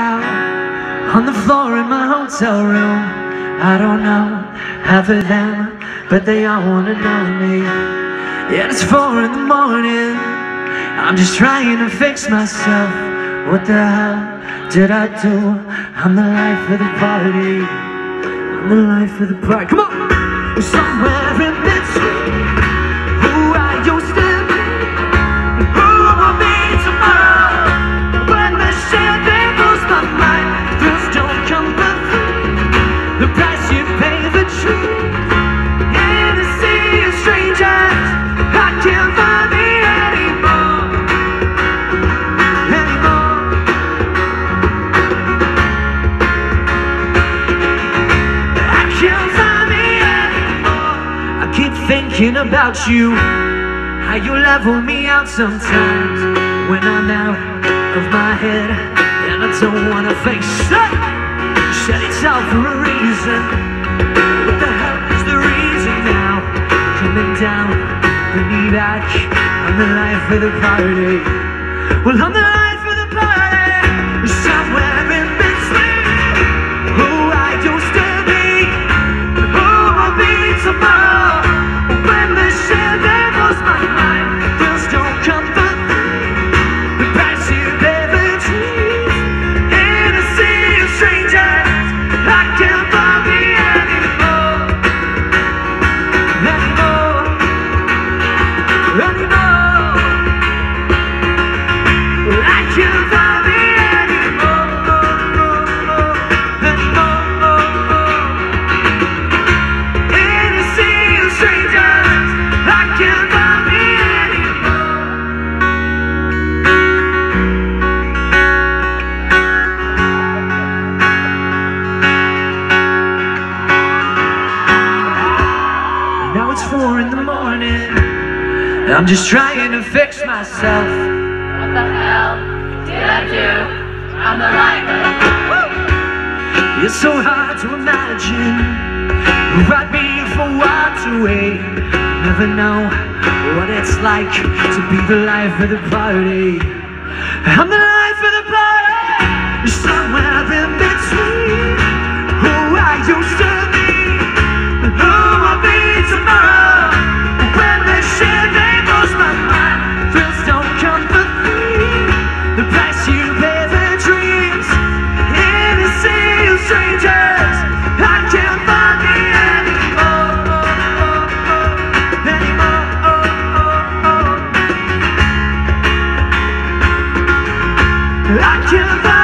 out on the floor in my hotel room. I don't know half of them, but they all wanna know me. Yeah, it's four in the morning. I'm just trying to fix myself. What the hell did I do? I'm the life of the party. I'm the life of the party. Come on! Somewhere in between thinking about you, how you level me out sometimes when I'm out of my head and I don't wanna face it. Said it's all for a reason. What the hell is the reason now? Coming down, bring me back. I'm the life of the party. Well, I'm the Now it's four in the morning. I'm just trying to fix myself. What the hell did I do? I'm the life of the It's so hard to imagine who I'd be if I walked away. Never know what it's like to be the life of the party. I'm the life of the party. give up.